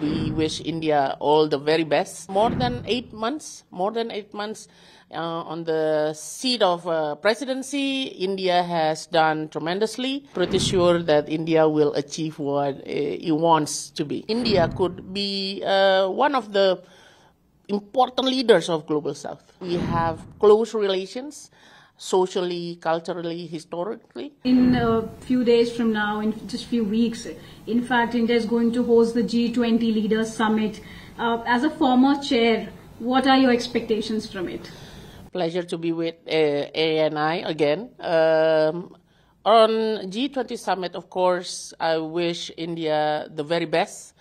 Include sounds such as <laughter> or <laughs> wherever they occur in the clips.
We wish India all the very best. More than eight months, more than eight months uh, on the seat of uh, presidency, India has done tremendously. Pretty sure that India will achieve what uh, it wants to be. India could be uh, one of the important leaders of global south. We have close relations socially, culturally, historically. In a few days from now, in just few weeks, in fact, India is going to host the G20 Leaders Summit. Uh, as a former chair, what are your expectations from it? Pleasure to be with uh, ANI again. Um, on G20 Summit, of course, I wish India the very best.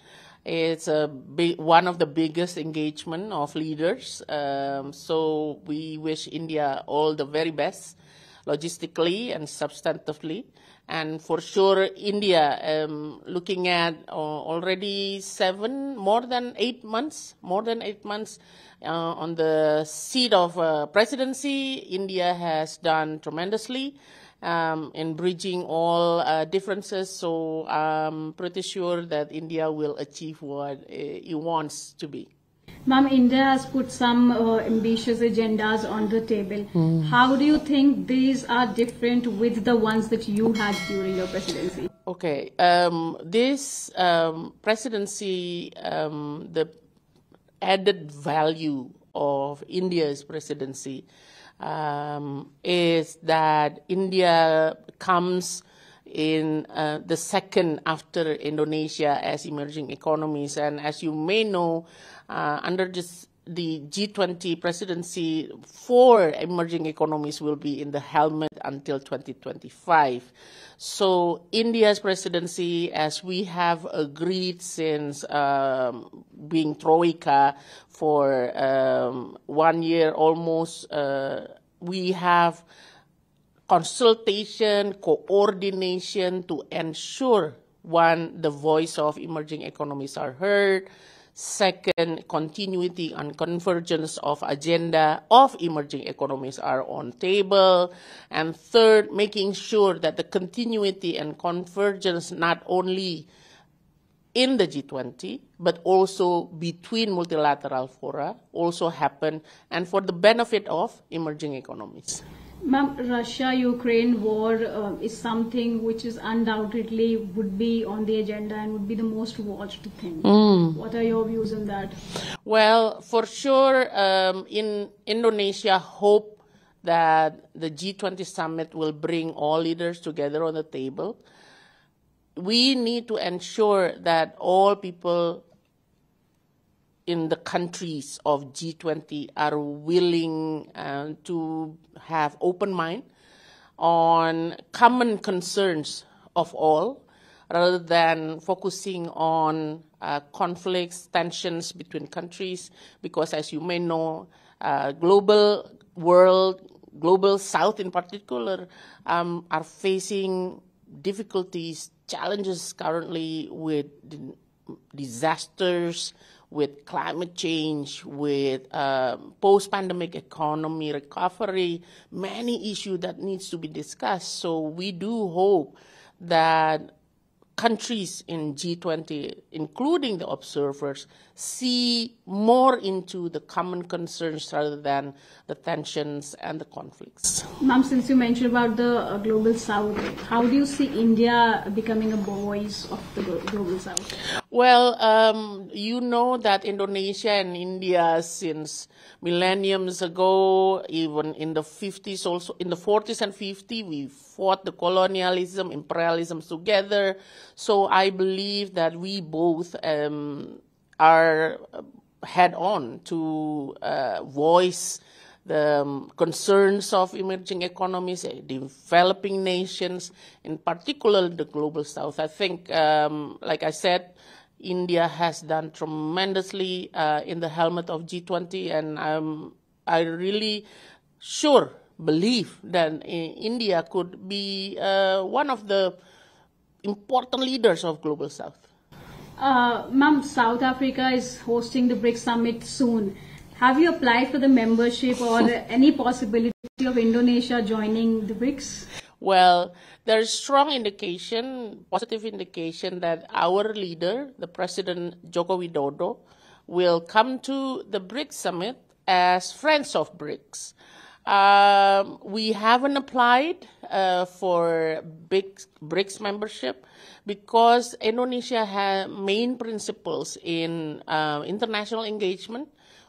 It's a big, one of the biggest engagement of leaders. Um, so we wish India all the very best, logistically and substantively. And for sure, India, um, looking at uh, already seven, more than eight months, more than eight months uh, on the seat of uh, presidency, India has done tremendously um, in bridging all uh, differences. So I'm pretty sure that India will achieve what uh, it wants to be. Ma'am, India has put some uh, ambitious agendas on the table. Mm. How do you think these are different with the ones that you had during your presidency? Okay, um, this um, presidency, um, the added value of India's presidency um, is that India comes in uh, the second after Indonesia as emerging economies. And as you may know, uh, under this, the G20 presidency, for emerging economies will be in the helmet until 2025. So India's presidency, as we have agreed since um, being Troika for um, one year almost, uh, we have consultation, coordination to ensure one, the voice of emerging economies are heard, Second, continuity and convergence of agenda of emerging economies are on table. And third, making sure that the continuity and convergence not only in the G20, but also between multilateral fora also happen and for the benefit of emerging economies. Ma'am, Russia-Ukraine war uh, is something which is undoubtedly would be on the agenda and would be the most watched thing. Mm. What are your views on that? Well, for sure, um, in Indonesia, hope that the G20 summit will bring all leaders together on the table. We need to ensure that all people in the countries of G20 are willing uh, to have open mind on common concerns of all rather than focusing on uh, conflicts, tensions between countries, because as you may know, uh, global world, global south in particular, um, are facing difficulties, challenges currently with disasters, with climate change, with um, post-pandemic economy recovery, many issues that needs to be discussed. So we do hope that countries in G20, including the observers, see more into the common concerns rather than the tensions and the conflicts. Ma'am, since you mentioned about the uh, global south, how do you see India becoming a voice of the global south? Well, um, you know that Indonesia and India since millenniums ago, even in the 50s also, in the 40s and 50s, we fought the colonialism, imperialism together. So I believe that we both um, are head on to uh, voice the um, concerns of emerging economies, uh, developing nations, in particular the global south. I think, um, like I said, India has done tremendously uh, in the helmet of G20, and I'm I really sure believe that uh, India could be uh, one of the important leaders of global south. Uh, Ma'am, South Africa is hosting the BRICS summit soon. Have you applied for the membership or any possibility of Indonesia joining the BRICS? Well, there is strong indication, positive indication that our leader, the President Joko Widodo, will come to the BRICS summit as friends of BRICS. Um, we haven't applied uh, for big BRICS membership because Indonesia has main principles in uh, international engagement.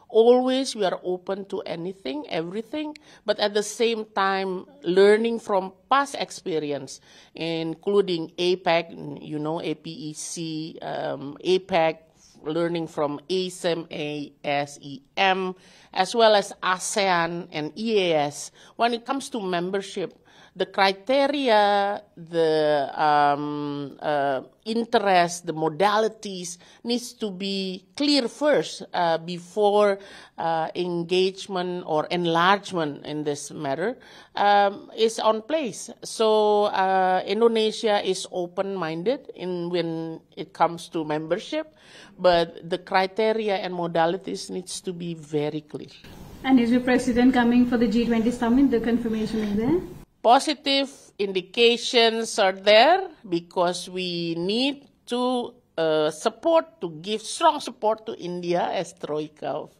Always we are open to anything, everything, but at the same time learning from past experience, including APEC, you know, APEC, um, APEC, learning from ASEM, ASEM, as well as ASEAN and EAS. When it comes to membership, the criteria, the um, uh, interest, the modalities needs to be clear first uh, before uh, engagement or enlargement in this matter um, is on place. So uh, Indonesia is open-minded in when it comes to membership, but the criteria and modalities needs to be very clear. And is your president coming for the G20 summit? The confirmation is there? Positive indications are there because we need to uh, support, to give strong support to India as Troika of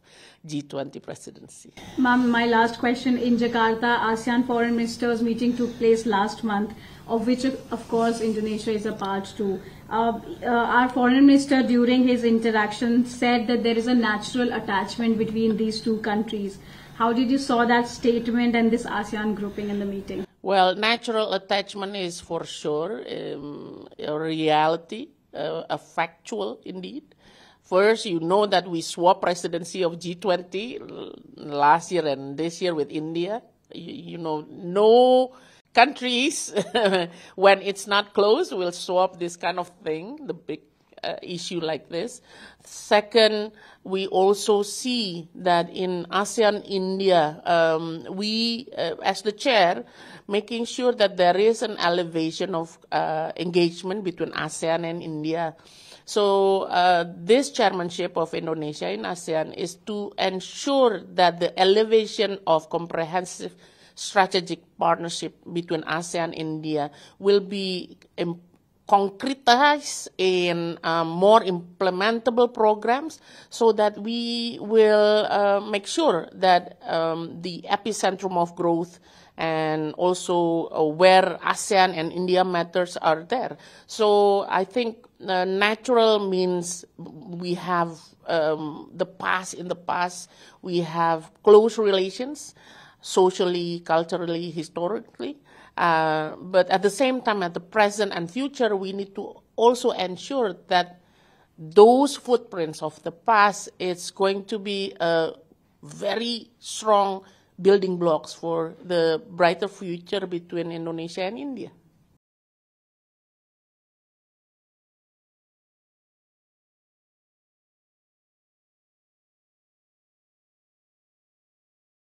G20 presidency. Ma'am, my last question. In Jakarta, ASEAN foreign ministers meeting took place last month, of which, of course, Indonesia is a part too. Uh, uh, our foreign minister, during his interaction, said that there is a natural attachment between these two countries. How did you saw that statement and this ASEAN grouping in the meeting? Well, natural attachment is for sure um, a reality, uh, a factual indeed. First, you know that we swap presidency of G20 last year and this year with India. You, you know, no countries, <laughs> when it's not close, will swap this kind of thing, the big uh, issue like this. Second, we also see that in ASEAN India, um, we, uh, as the chair, making sure that there is an elevation of uh, engagement between ASEAN and India. So uh, this chairmanship of Indonesia in ASEAN is to ensure that the elevation of comprehensive strategic partnership between ASEAN and India will be concretize in uh, more implementable programs so that we will uh, make sure that um, the epicentrum of growth and also uh, where ASEAN and India matters are there. So I think uh, natural means we have um, the past, in the past, we have close relations socially, culturally, historically. Uh, but at the same time, at the present and future, we need to also ensure that those footprints of the past is going to be a very strong building blocks for the brighter future between Indonesia and India.